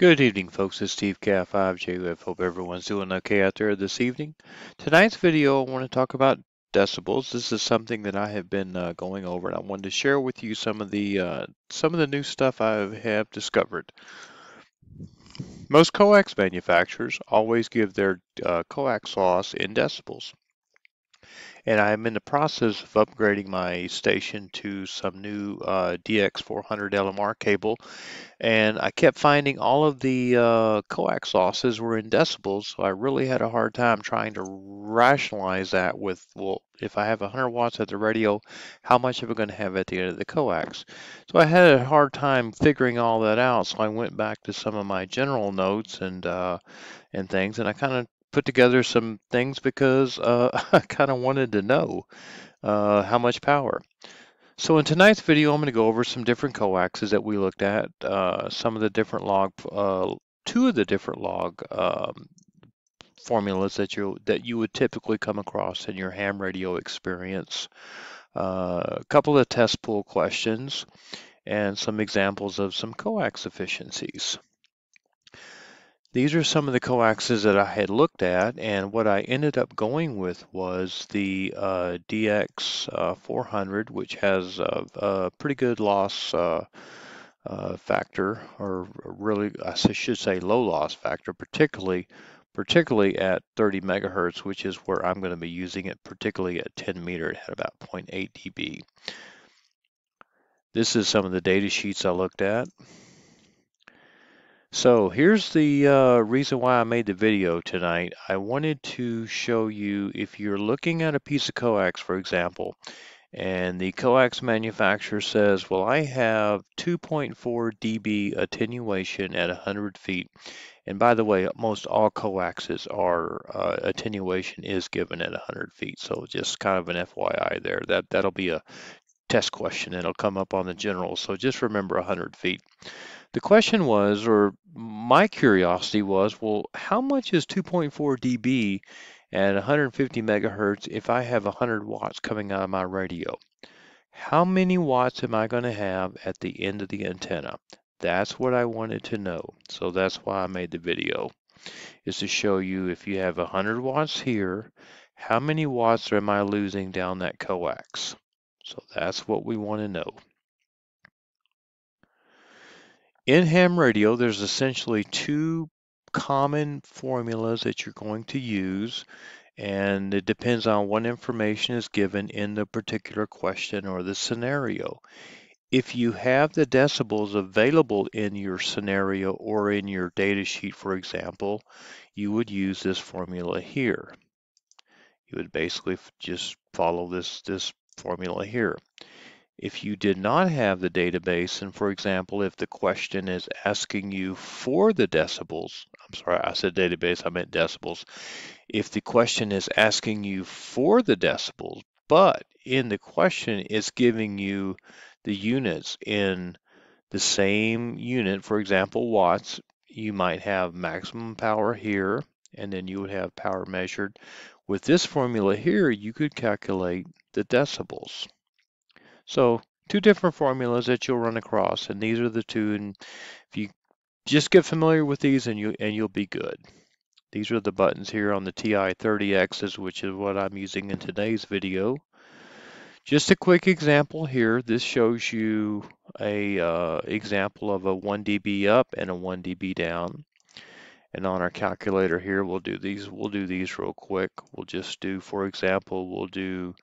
Good evening, folks. It's Steve KI5JUF. Hope everyone's doing okay out there this evening. Tonight's video, I want to talk about decibels. This is something that I have been uh, going over, and I wanted to share with you some of the uh, some of the new stuff I have discovered. Most coax manufacturers always give their uh, coax loss in decibels and I'm in the process of upgrading my station to some new uh, DX400 LMR cable and I kept finding all of the uh, coax losses were in decibels so I really had a hard time trying to rationalize that with well if I have 100 watts at the radio how much am I going to have at the end of the coax? So I had a hard time figuring all that out so I went back to some of my general notes and uh, and things and I kind of put together some things because uh, I kind of wanted to know uh, how much power. So in tonight's video, I'm going to go over some different coaxes that we looked at, uh, some of the different log, uh, two of the different log um, formulas that you that you would typically come across in your ham radio experience, uh, a couple of test pool questions, and some examples of some coax efficiencies. These are some of the coaxes that I had looked at, and what I ended up going with was the uh, DX uh, 400, which has a, a pretty good loss uh, uh factor, or really, I should say low loss factor, particularly particularly at 30 megahertz, which is where I'm going to be using it, particularly at 10 meter, it had about 0.8 dB. This is some of the data sheets I looked at. So here's the uh, reason why I made the video tonight. I wanted to show you if you're looking at a piece of coax, for example, and the coax manufacturer says, well, I have 2.4 dB attenuation at 100 feet. And by the way, most all coaxes are uh, attenuation is given at 100 feet. So just kind of an FYI there. That, that'll be a test question. It'll come up on the general. So just remember 100 feet. The question was, or my curiosity was, well, how much is 2.4 dB at 150 megahertz if I have 100 watts coming out of my radio? How many watts am I going to have at the end of the antenna? That's what I wanted to know. So that's why I made the video, is to show you if you have 100 watts here, how many watts am I losing down that coax? So that's what we want to know. In ham radio, there's essentially two common formulas that you're going to use, and it depends on what information is given in the particular question or the scenario. If you have the decibels available in your scenario or in your data sheet, for example, you would use this formula here. You would basically just follow this, this formula here. If you did not have the database, and for example, if the question is asking you for the decibels, I'm sorry, I said database, I meant decibels. If the question is asking you for the decibels, but in the question is giving you the units in the same unit, for example, watts, you might have maximum power here, and then you would have power measured. With this formula here, you could calculate the decibels. So two different formulas that you'll run across, and these are the two. And if you just get familiar with these, and you and you'll be good. These are the buttons here on the TI-30Xs, which is what I'm using in today's video. Just a quick example here. This shows you a uh, example of a 1 dB up and a 1 dB down. And on our calculator here, we'll do these. We'll do these real quick. We'll just do, for example, we'll do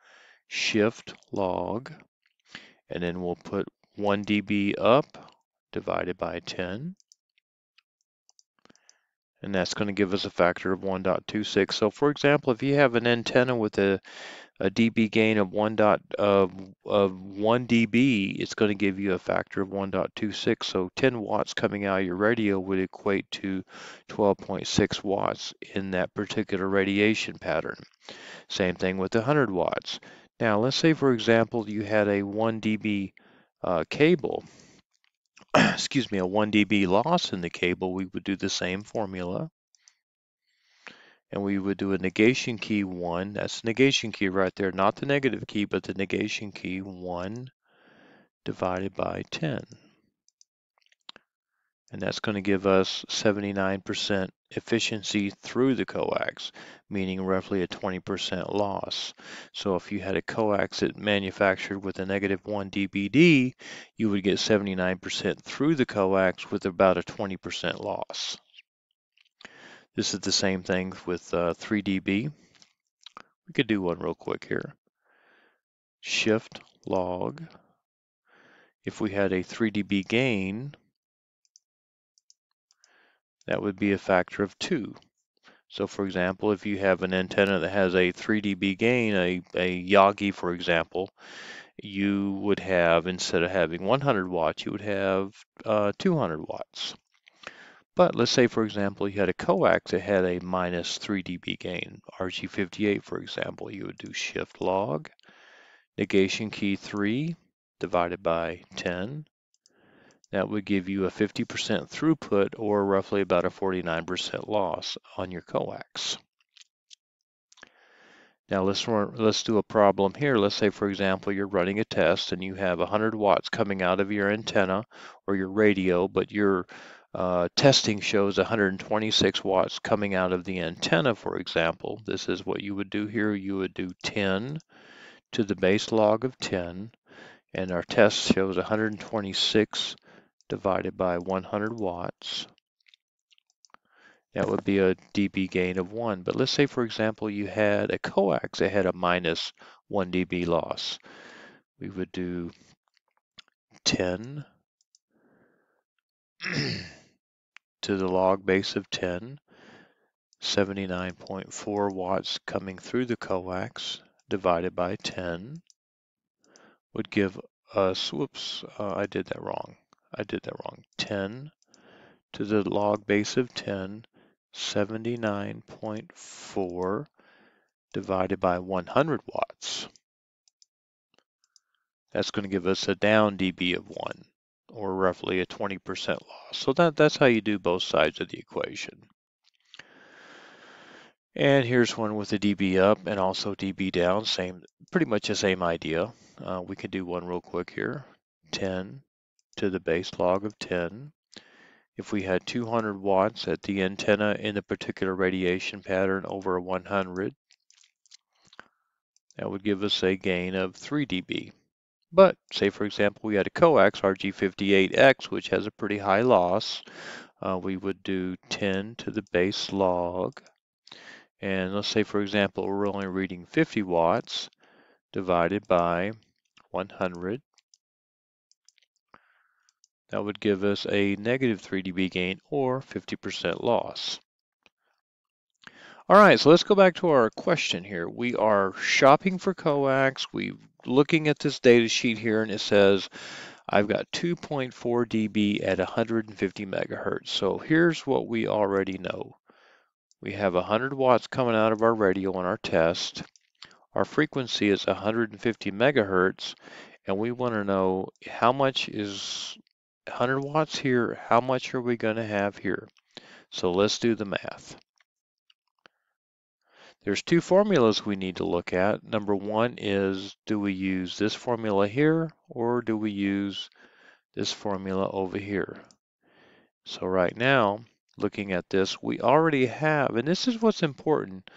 shift log and then we'll put 1 dB up divided by 10. And that's going to give us a factor of 1.26. So for example, if you have an antenna with a, a dB gain of 1. Dot, uh, of 1 dB, it's going to give you a factor of 1.26. So 10 watts coming out of your radio would equate to 12.6 watts in that particular radiation pattern. Same thing with 100 watts. Now, let's say, for example, you had a 1 dB uh, cable, excuse me, a 1 dB loss in the cable, we would do the same formula. And we would do a negation key 1. That's the negation key right there, not the negative key, but the negation key 1 divided by 10. And that's going to give us 79% efficiency through the coax, meaning roughly a 20% loss. So if you had a coax that manufactured with a negative 1 dBd, you would get 79% through the coax with about a 20% loss. This is the same thing with uh, 3 dB. We could do one real quick here. Shift log. If we had a 3 dB gain, that would be a factor of 2. So for example, if you have an antenna that has a 3 dB gain, a, a Yagi for example, you would have, instead of having 100 watts, you would have uh, 200 watts. But let's say, for example, you had a coax that had a minus 3 dB gain, RG58 for example, you would do shift log, negation key 3 divided by 10, that would give you a 50% throughput or roughly about a 49% loss on your coax. Now let's run, let's do a problem here. Let's say, for example, you're running a test and you have 100 watts coming out of your antenna or your radio, but your uh, testing shows 126 watts coming out of the antenna, for example. This is what you would do here. You would do 10 to the base log of 10, and our test shows 126 divided by 100 watts. That would be a dB gain of 1. But let's say, for example, you had a coax that had a minus 1 dB loss. We would do 10 to the log base of 10, 79.4 watts coming through the coax divided by 10 would give us, whoops, uh, I did that wrong. I did that wrong. 10 to the log base of 10, 79.4 divided by 100 watts. That's going to give us a down dB of 1, or roughly a 20% loss. So that, that's how you do both sides of the equation. And here's one with a dB up and also dB down, same, pretty much the same idea. Uh, we can do one real quick here. 10 to the base log of 10. If we had 200 watts at the antenna in a particular radiation pattern over 100, that would give us a gain of 3 dB. But say for example we had a coax RG58X which has a pretty high loss, uh, we would do 10 to the base log and let's say for example we're only reading 50 watts divided by 100 that would give us a negative 3 dB gain or 50% loss. All right, so let's go back to our question here. We are shopping for coax. We're looking at this data sheet here and it says I've got 2.4 dB at 150 megahertz. So here's what we already know. We have 100 watts coming out of our radio on our test. Our frequency is 150 megahertz and we want to know how much is 100 watts here, how much are we going to have here? So let's do the math. There's two formulas we need to look at. Number one is, do we use this formula here or do we use this formula over here? So right now, looking at this, we already have, and this is what's important.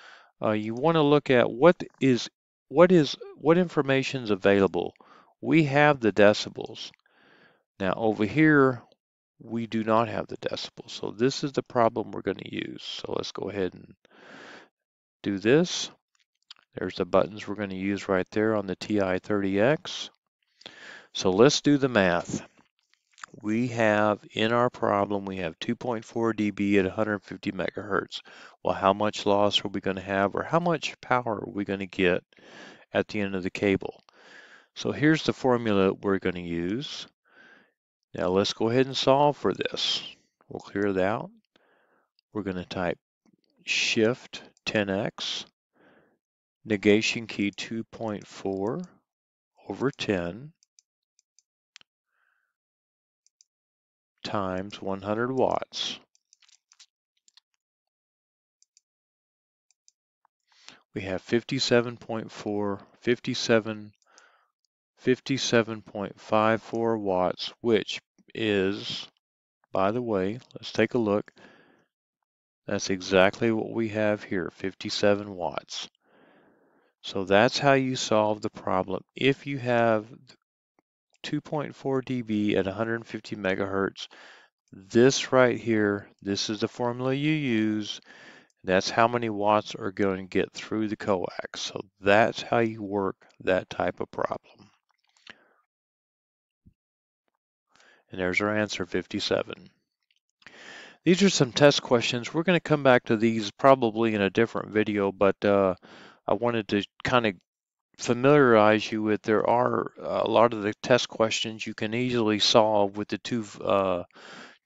Uh, you want to look at what is what is what information is available. We have the decibels. Now over here, we do not have the decibels. So this is the problem we're going to use. So let's go ahead and do this. There's the buttons we're going to use right there on the TI-30X. So let's do the math. We have in our problem, we have 2.4 dB at 150 megahertz. Well, how much loss are we going to have or how much power are we going to get at the end of the cable? So here's the formula we're going to use. Now let's go ahead and solve for this. We'll clear that out. We're going to type shift 10x negation key 2.4 over 10 times 100 watts. We have 57.4, 57 57.54 watts, which is by the way, let's take a look. That's exactly what we have here, 57 watts. So that's how you solve the problem. If you have 2.4 dB at 150 megahertz, this right here, this is the formula you use. That's how many watts are going to get through the coax. So that's how you work that type of problem. And there's our answer, 57. These are some test questions. We're going to come back to these probably in a different video, but uh, I wanted to kind of familiarize you with there are a lot of the test questions you can easily solve with the two uh,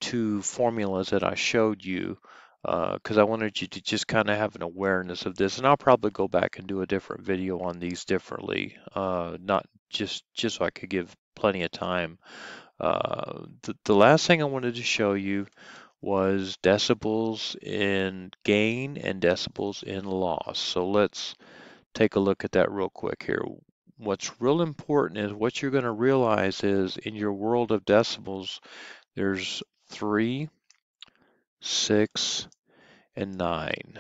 two formulas that I showed you because uh, I wanted you to just kind of have an awareness of this and I'll probably go back and do a different video on these differently uh, not just just so I could give plenty of time uh, the, the last thing I wanted to show you was decibels in gain and decibels in loss. So let's take a look at that real quick here. What's real important is what you're going to realize is in your world of decibels, there's three, six, and nine.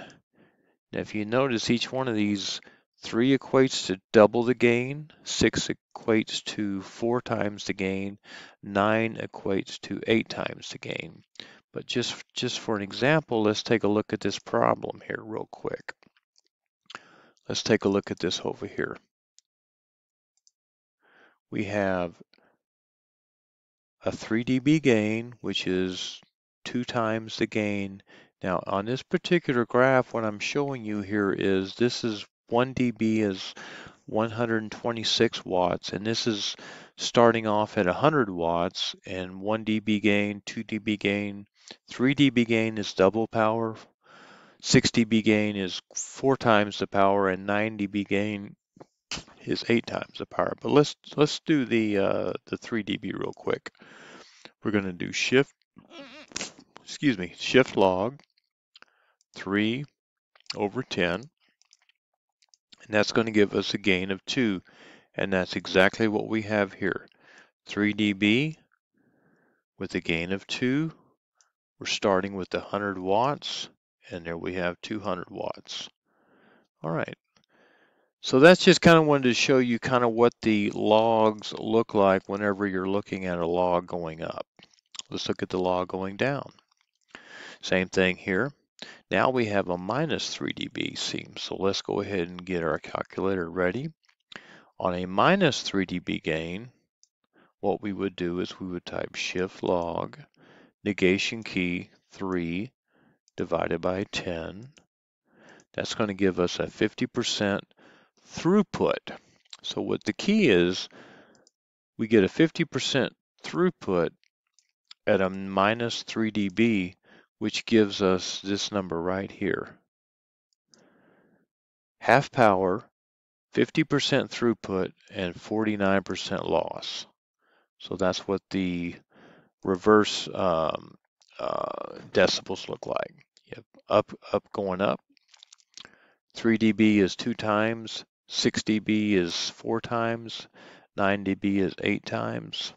Now, if you notice each one of these, three equates to double the gain, six equates to four times the gain, nine equates to eight times the gain. But just, just for an example, let's take a look at this problem here real quick. Let's take a look at this over here. We have a 3 dB gain, which is two times the gain. Now on this particular graph, what I'm showing you here is this is 1 dB is 126 watts, and this is starting off at 100 watts, and 1 dB gain, 2 dB gain, 3 dB gain is double power, 6 dB gain is four times the power, and 9 dB gain is eight times the power. But let's let's do the uh, the 3 dB real quick. We're going to do shift, excuse me, shift log 3 over 10, and that's going to give us a gain of 2, and that's exactly what we have here. 3 dB with a gain of 2 we're starting with 100 watts, and there we have 200 watts. All right. So that's just kind of wanted to show you kind of what the logs look like whenever you're looking at a log going up. Let's look at the log going down. Same thing here. Now we have a minus 3 dB seam. So let's go ahead and get our calculator ready. On a minus 3 dB gain, what we would do is we would type shift log negation key 3 divided by 10. That's going to give us a 50% throughput. So what the key is, we get a 50% throughput at a minus 3 dB, which gives us this number right here. Half power, 50% throughput, and 49% loss. So that's what the reverse um, uh, decibels look like. Up, up, going up. 3 dB is two times, 6 dB is four times, 9 dB is eight times.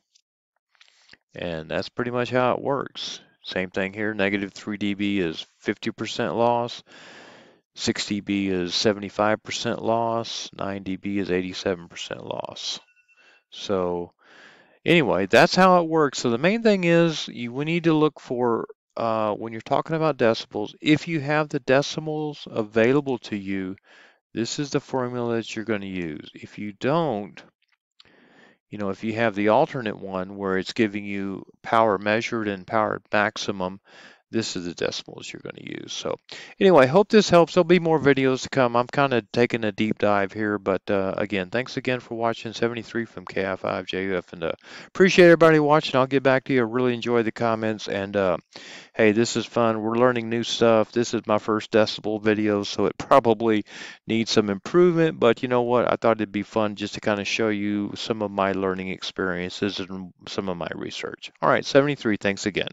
And that's pretty much how it works. Same thing here, negative 3 dB is 50% loss, 6 dB is 75% loss, 9 dB is 87% loss. So anyway, that's how it works. So the main thing is you, we need to look for uh, when you're talking about decibels, if you have the decimals available to you, this is the formula that you're going to use. If you don't, you know, if you have the alternate one where it's giving you power measured and power maximum, this is the decimals you're going to use. So anyway, I hope this helps. There'll be more videos to come. I'm kind of taking a deep dive here, but uh, again, thanks again for watching 73 from KI5JUF, and uh, appreciate everybody watching. I'll get back to you. Really enjoy the comments, and uh, hey, this is fun. We're learning new stuff. This is my first decibel video, so it probably needs some improvement, but you know what? I thought it'd be fun just to kind of show you some of my learning experiences and some of my research. All right, 73, thanks again.